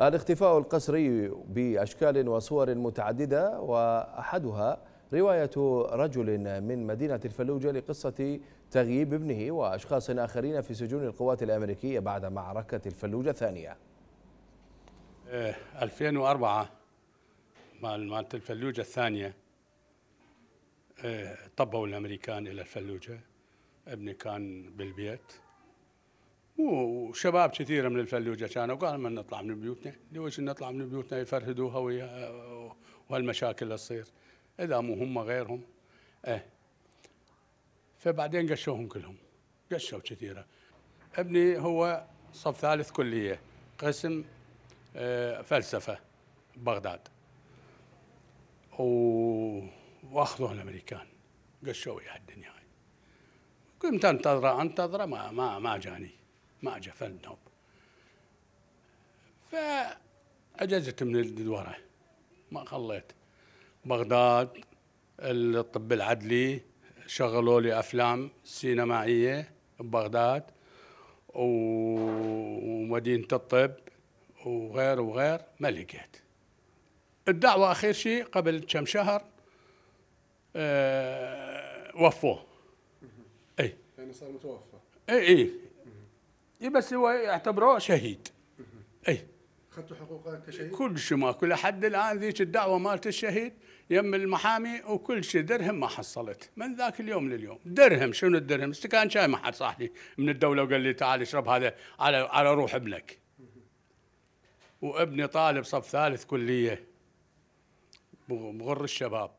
الاختفاء القسري بأشكال وصور متعددة وأحدها رواية رجل من مدينة الفلوجة لقصة تغييب ابنه وأشخاص آخرين في سجون القوات الأمريكية بعد معركة الفلوجة الثانية. 2004 مال مالت الفلوجة الثانية طبوا الأمريكان إلى الفلوجة. ابني كان بالبيت. وشباب كثيرة من الفلوجة كانوا قالوا من نطلع من بيوتنا. ليش نطلع من بيوتنا يفرهدوها وهالمشاكل اللي تصير؟ إذا مو هم غيرهم. إيه. فبعدين قشوهم كلهم. قشوا كثيرة. ابني هو صف ثالث كلية. قسم آه، فلسفة بغداد. وأخذوه الأمريكان. قشوا ويا الدنيا هاي قمت انتظره أنتظره ما ما ما جاني. ما اجى فالنوب فاجزت من الورا ما خليت. بغداد الطب العدلي شغلوا لي أفلام سينمائية ببغداد ومدينة الطب وغير وغير ما لقيت. الدعوة آخر شيء قبل كم شهر أه وفوه اي يعني صار متوفى. اي اي بس هو يعتبروه شهيد. اي اخذتوا حقوقه كشهيد؟ كل شيء ما لحد الآن ذيك الدعوة مالت الشهيد يم المحامي وكل شيء درهم ما حصلت. من ذاك اليوم لليوم. درهم شنو الدرهم؟ استكان شاي ما حد صاحلي من الدولة وقال لي تعال اشرب هذا على على روح ابنك. وابني طالب صف ثالث كلية بغر الشباب.